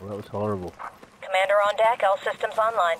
Well, that was horrible. Commander on deck, all systems online.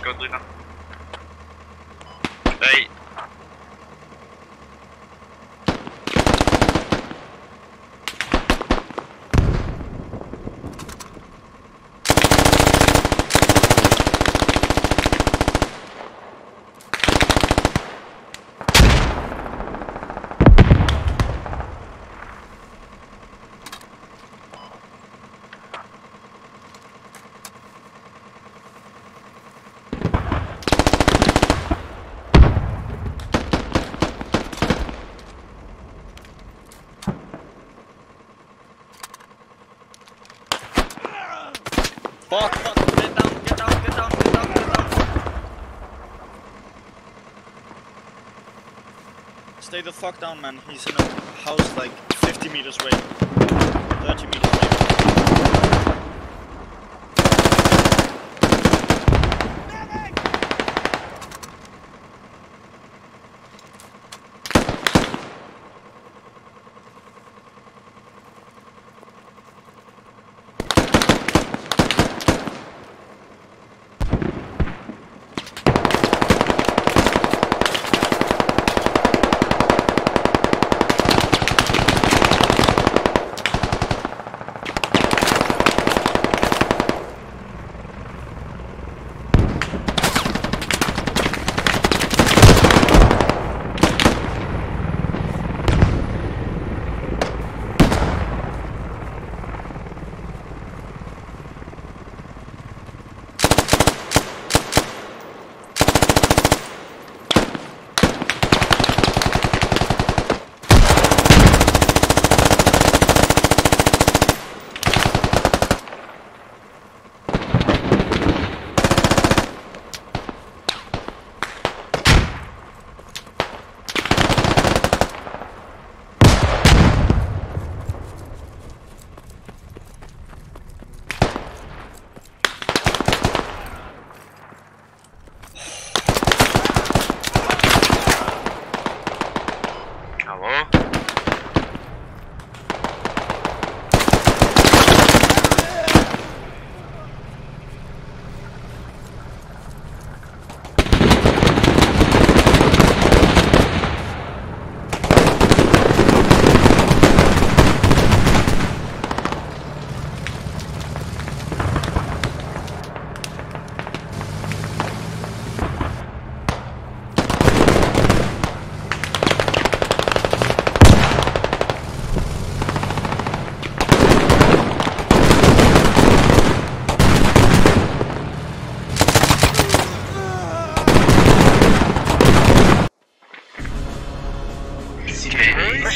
Scotland. Đây, Fuck, fuck, get down, get down, get down, get down, get down. Stay the fuck down, man. He's in a house like 50 meters away. 30 meters away.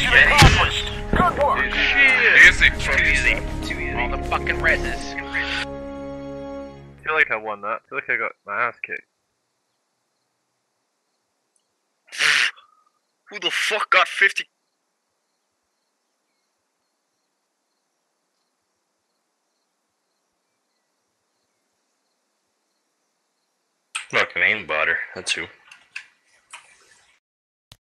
Mission accomplished. Good work. Easy. Too easy. Too easy. All the fucking reses. I feel like I won that. I feel like I got my ass kicked. Who the fuck got 50? Fucking an aim botter. That's who.